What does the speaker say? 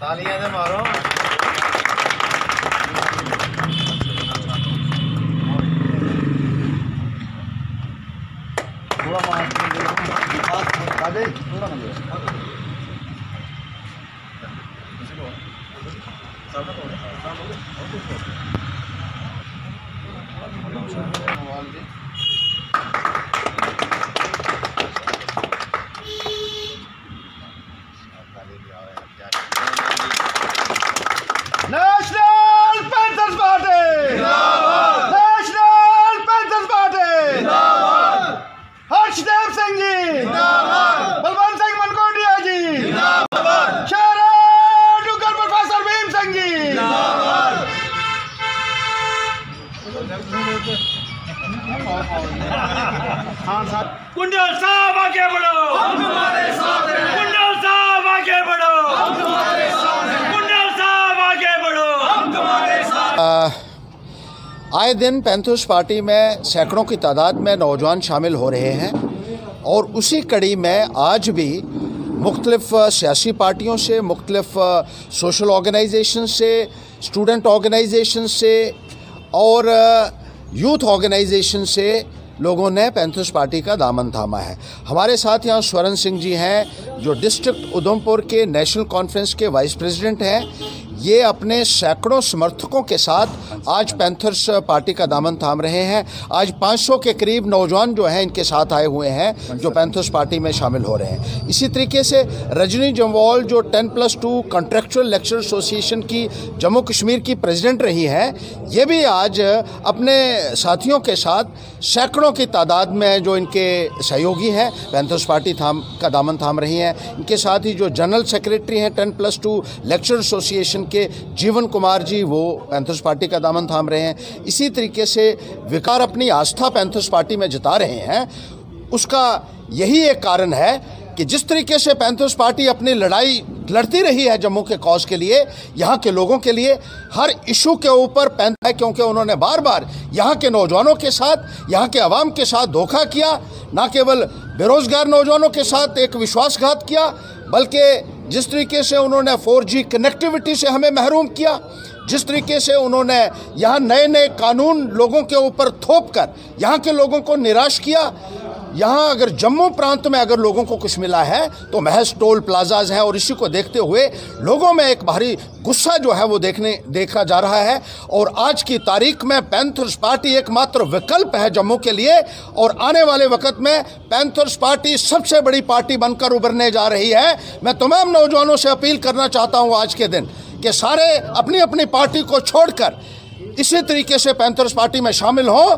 तालियाँ मारो। थोड़ा मार थोड़ा ना Yeah. National Panthers Party National Panthers Party Harshdev Singh ji Balwant Singh Mankotia ji Duggar professor Bhim Singh ji कुंडल साहब आगे बढ़ो हम तुम्हारे साथ हैं कुंडल साहब आगे बढ़ो हम तुम्हारे साथ हैं कुंडल साहब आगे बढ़ो हम तुम्हारे साथ आए दिन पैंथर्स पार्टी में सैकड़ों की तादाद में नौजवान शामिल हो रहे हैं और उसी कड़ी में आज भी मुख्तलिफ़ सियासी पार्टियों से, मुख्तलिफ़ सोशल ऑर्गेनाइजेशन से, स्टूडेंट ऑर्गेनाइजेशन से और यूथ ऑर्गेनाइजेशन से लोगों ने पैंथर्स पार्टी का दामन थामा है। हमारे साथ यहाँ स्वरण सिंह जी हैं, जो डिस्ट्रिक्ट उधमपुर के नेशनल कॉन्फ्रेंस के वाइस प्रेसिडेंट हैं। ये अपने सैकड़ों समर्थकों के साथ आज पैंथर्स पार्टी का दामन थाम रहे हैं। आज 500 के करीब नौजवान जो हैं, इनके साथ आए हुए हैं, जो पैंथर्स पार्टी में शामिल हो रहे हैं। इसी तरीके से रजनी जम्वाल, जो 10 plus two contractual lecture association की जम्मू कश्मीर की प्रेसिडेंट रही हैं, ये भी आज अपने साथियों के साथ सैकड़ों की तादाद में जो इनके सहयोगी हैं पैंथर्स पार्टी थाम, का दामन थाम रही हैं। इनके साथ ही जो जनरल सेक्रेटरी हैं, ten plus two lecture association के जीवन कुमार जी, वो पैंथर्स पार्टी का दामन थाम रहे हैं। इसी तरीके से विकार अपनी आस्था पैंथर्स पार्टी में जता रहे हैं। उसका यही एक कारण है कि जिस तरीके से पैंथर्स पार्टी अपनी लड़ाई लड़ती रही है जम्मू के कॉज के लिए, यहाँ के लोगों के लिए, हर इशू के ऊपर पैंथ है क्योंकि उन्होंने बार बार यहाँ के नौजवानों के साथ, यहाँ के आवाम के साथ धोखा किया, ना केवल बेरोजगार नौजवानों के साथ एक विश्वासघात किया, बल्कि जिस तरीके से उन्होंने 4G कनेक्टिविटी से हमें महरूम किया, जिस तरीके से उन्होंने यहाँ नए नए कानून लोगों के ऊपर थोप कर यहाँ के लोगों को निराश किया यहाँ अगर जम्मू प्रांत में अगर लोगों को कुछ मिला है तो महज टोल प्लाजाज हैं और इसी को देखते हुए लोगों में एक भारी गुस्सा जो है वो देखने, देखा जा रहा है। और आज की तारीख में पैंथर्स पार्टी एकमात्र विकल्प है जम्मू के लिए और आने वाले वक्त में पैंथर्स पार्टी सबसे बड़ी पार्टी बनकर उभरने जा रही है। मैं तमाम नौजवानों से अपील करना चाहता हूँ आज के दिन कि सारे अपनी अपनी पार्टी को छोड़कर इसी तरीके से पैंथर्स पार्टी में शामिल हों।